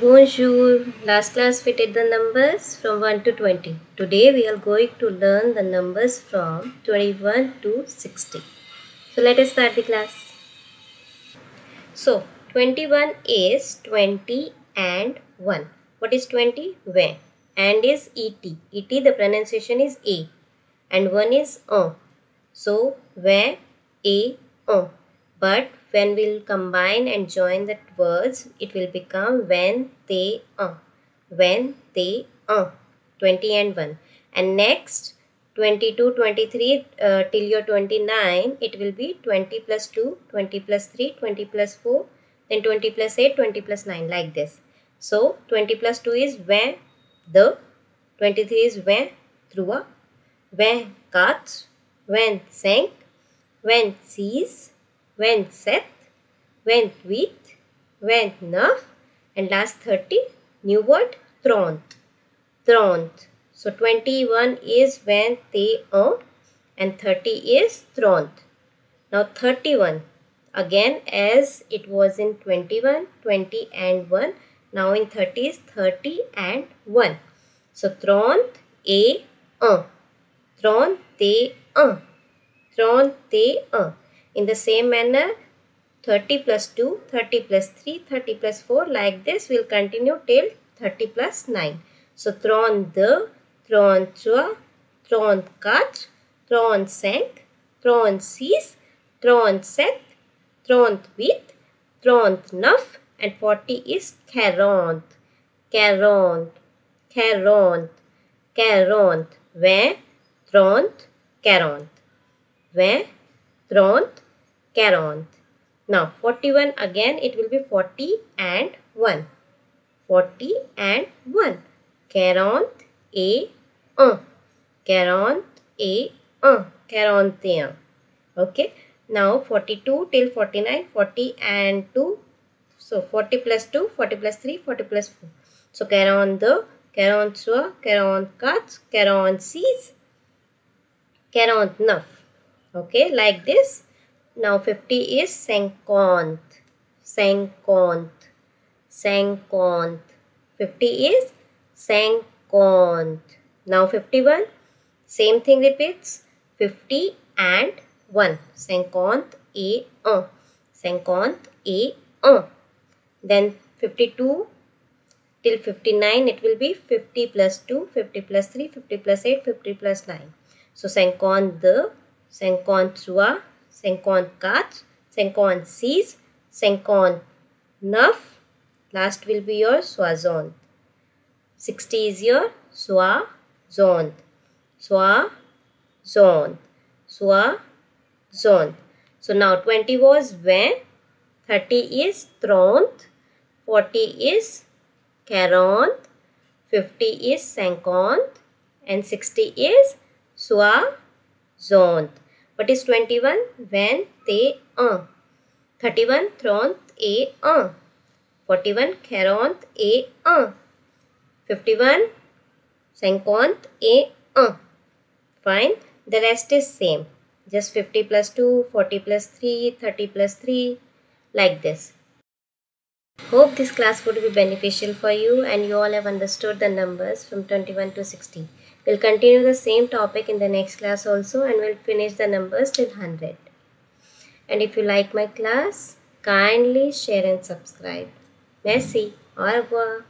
Bonjour. Last class we did the numbers from 1 to 20. Today we are going to learn the numbers from 21 to 60. So let us start the class. So 21 is 20 and 1. What is 20? Where? And is ET. ET the pronunciation is A. And 1 is O. So where? A. But when we'll combine and join the words, it will become when they are. When they are. 20 and 1. And next, 22, 23 uh, till your 29, it will be 20 plus 2, 20 plus 3, 20 plus 4, then 20 plus 8, 20 plus 9 like this. So 20 plus 2 is when the, 23 is when through, a, when cut, when? Sank, when? Sees, when Seth, when with, when Nuff, and last 30, new word, trente, trente. So 21 is when they are and 30 is trente. Now 31, again as it was in 21, 20 and 1, now in 30 is 30 and 1. So trente, a, uh, trente, they, uh, trente, they, uh. In the same manner, 30 plus 2, 30 plus 3, 30 plus 4, like this will continue till 30 plus 9. So, thron the, thron chua, thron kat, thron sank, thron sees, thron set, thron with, thron nuff, and 40 is quarante, quarante, quarante, quarante, where, trente, quarante, where, trente, Quarante. Now 41 again it will be 40 and 1. 40 and 1. Quarante A uh. Quarante A uh. Caronthia. Okay. Now 42 till 49. 40 and 2. So 40 plus 2. 40 plus 3. 40 plus 4. So Caron the. Caron swa. Caron cuts. Caron sees. Caron nuff. Okay, like this. Now 50 is cinquante, cinquante, cinquante. 50 is cinquante. Now 51, same thing repeats. 50 and 1. Cinquante, e o, on. Cinquante, a, uh. on. Uh. Then 52 till 59 it will be 50 plus 2, 50 plus 3, 50 plus 8, 50 plus 9. So Sankonth the 52, 54, 56, 59. Last will be your soixante. 60 is your soixante. Soixante. Soixante. So now 20 was when, 30 is trente, 40 is quarante, 50 is cinquante and 60 is soixante. What is 21? When they are. 31. Trente a uh. 41. Quarante a uh. 51. Cinquante a uh. Fine. The rest is same. Just 50 plus 2, 40 plus 3, 30 plus 3. Like this. Hope this class would be beneficial for you and you all have understood the numbers from 21 to 60. We'll continue the same topic in the next class also and we'll finish the numbers till 100. And if you like my class, kindly share and subscribe. Merci. Au revoir.